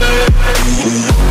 Música